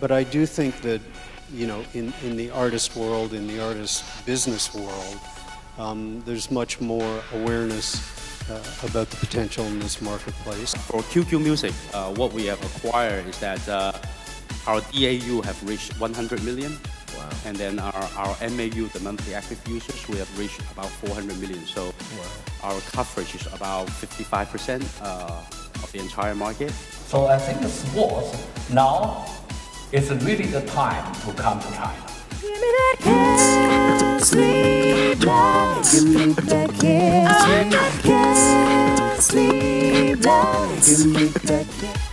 but I do think that, you know, in, in the artist world, in the artist business world, um, there's much more awareness uh, about the potential in this marketplace. For QQ Music, uh, what we have acquired is that uh, our DAU have reached 100 million. Wow. And then our, our MAU, the monthly active users, we have reached about 400 million. So Wow. our coverage is about 55% uh, of the entire market. So I think the sports now is really the time to come to China. Give me that kiss. Give me that kiss. Give me that kiss.